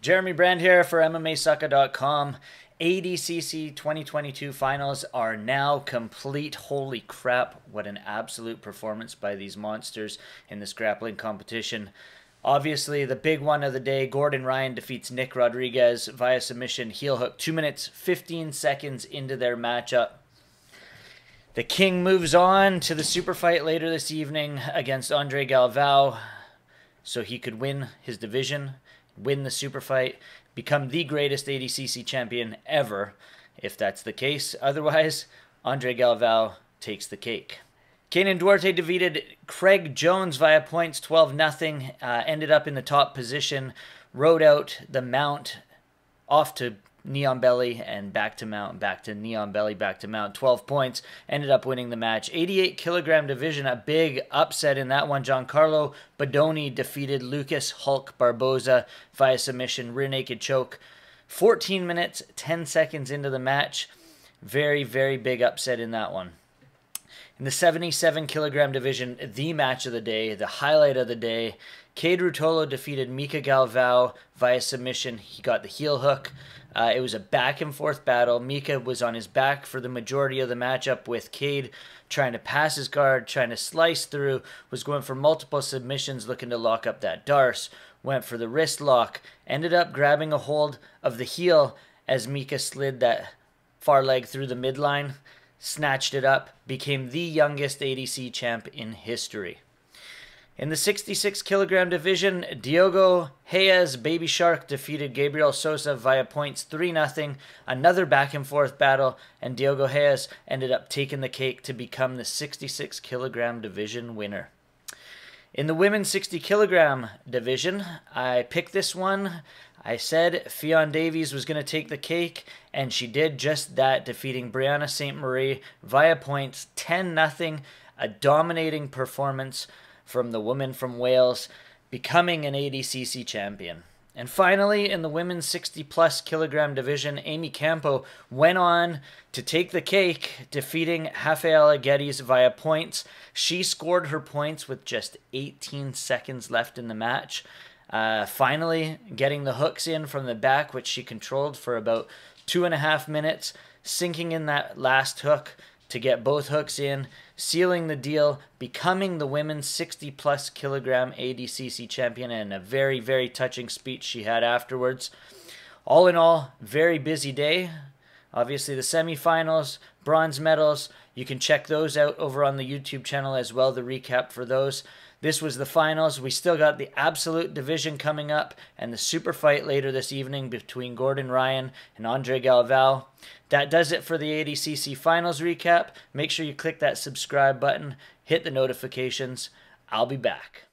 Jeremy Brand here for MMAsucka.com. ADCC 2022 finals are now complete. Holy crap, what an absolute performance by these monsters in this grappling competition. Obviously, the big one of the day Gordon Ryan defeats Nick Rodriguez via submission heel hook, 2 minutes 15 seconds into their matchup. The King moves on to the super fight later this evening against Andre Galvao so he could win his division win the super fight, become the greatest ADCC champion ever, if that's the case. Otherwise, Andre Galvao takes the cake. Kaynan Duarte defeated Craig Jones via points 12 0. Uh, ended up in the top position, rode out the mount off to knee on belly and back to Mount, back to knee on belly, back to Mount. 12 points, ended up winning the match. 88 kilogram division, a big upset in that one. Giancarlo Bodoni defeated Lucas Hulk Barbosa via submission, rear naked choke. 14 minutes, 10 seconds into the match. Very, very big upset in that one. In the 77 kilogram division, the match of the day, the highlight of the day, Kade Ruotolo defeated Mica Galvao via submission. He got the heel hook. Uh, it was a back and forth battle. Mica was on his back for the majority of the matchup, with Kade trying to pass his guard, trying to slice through, was going for multiple submissions, looking to lock up that Darce. Went for the wrist lock, ended up grabbing a hold of the heel as Mica slid that far leg through the midline snatched it up, became the youngest ADC champ in history. In the 66 kilogram division, Diogo Reis Baby Shark defeated Gabriel Sosa via points 3 0. Another back and forth battle, and Diogo Reis ended up taking the cake to become the 66 kilogram division winner. In the women's 60 kilogram division, I picked this one. I said Ffion Davies was going to take the cake, and she did just that, defeating Brianna Ste-Marie via points 10 0. A dominating performance from the woman from Wales, becoming an ADCC champion. And finally, in the women's 60 plus kilogram division, Amy Campo went on to take the cake, defeating Rafaela Guedes via points. She scored her points with just 18 seconds left in the match. Uh, finally, getting the hooks in from the back, which she controlled for about two and a half minutes, sinking in that last hook to get both hooks in, sealing the deal, becoming the women's 60 plus kilogram ADCC champion, and a very, very touching speech she had afterwards. All in all, very busy day. Obviously, the semifinals, bronze medals, you can check those out over on the YouTube channel as well, the recap for those. This was the finals. We still got the absolute division coming up and the super fight later this evening between Gordon Ryan and Andre Galvao. That does it for the ADCC finals recap. Make sure you click that subscribe button, hit the notifications. I'll be back.